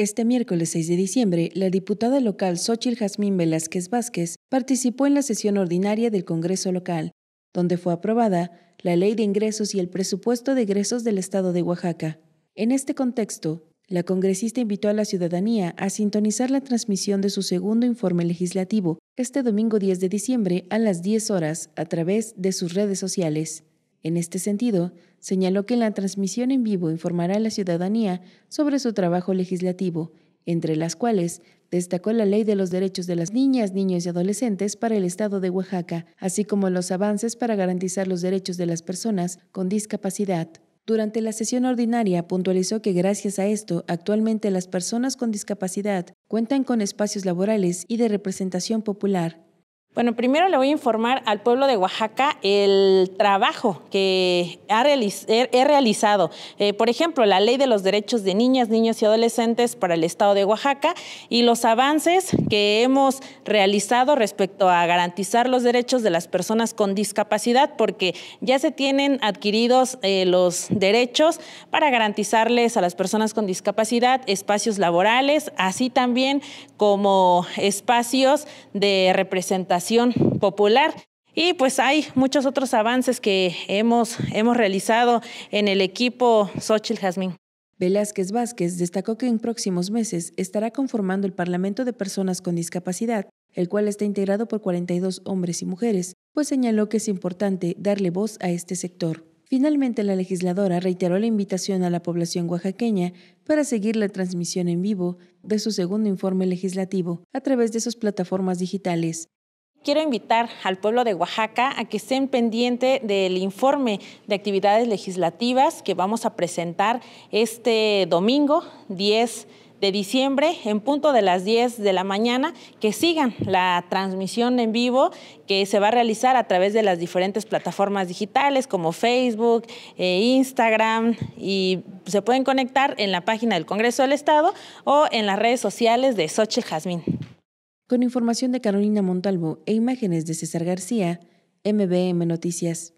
Este miércoles 6 de diciembre, la diputada local Xochil Jazmín Velázquez Vázquez participó en la sesión ordinaria del Congreso local, donde fue aprobada la Ley de Ingresos y el Presupuesto de Egresos del Estado de Oaxaca. En este contexto, la congresista invitó a la ciudadanía a sintonizar la transmisión de su segundo informe legislativo este domingo 10 de diciembre a las 10 horas a través de sus redes sociales. En este sentido, señaló que en la transmisión en vivo informará a la ciudadanía sobre su trabajo legislativo, entre las cuales destacó la Ley de los Derechos de las Niñas, Niños y Adolescentes para el Estado de Oaxaca, así como los avances para garantizar los derechos de las personas con discapacidad. Durante la sesión ordinaria puntualizó que gracias a esto, actualmente las personas con discapacidad cuentan con espacios laborales y de representación popular, bueno, primero le voy a informar al pueblo de Oaxaca el trabajo que he realizado. Eh, por ejemplo, la ley de los derechos de niñas, niños y adolescentes para el estado de Oaxaca y los avances que hemos realizado respecto a garantizar los derechos de las personas con discapacidad, porque ya se tienen adquiridos eh, los derechos para garantizarles a las personas con discapacidad espacios laborales, así también como espacios de representación popular. Y pues hay muchos otros avances que hemos, hemos realizado en el equipo Xochitl Jazmín. Velázquez Vázquez destacó que en próximos meses estará conformando el Parlamento de Personas con Discapacidad, el cual está integrado por 42 hombres y mujeres, pues señaló que es importante darle voz a este sector. Finalmente, la legisladora reiteró la invitación a la población oaxaqueña para seguir la transmisión en vivo de su segundo informe legislativo a través de sus plataformas digitales, Quiero invitar al pueblo de Oaxaca a que estén pendiente del informe de actividades legislativas que vamos a presentar este domingo 10 de diciembre en punto de las 10 de la mañana, que sigan la transmisión en vivo que se va a realizar a través de las diferentes plataformas digitales como Facebook, e Instagram y se pueden conectar en la página del Congreso del Estado o en las redes sociales de Soche Jazmín. Con información de Carolina Montalvo e imágenes de César García, MBM Noticias.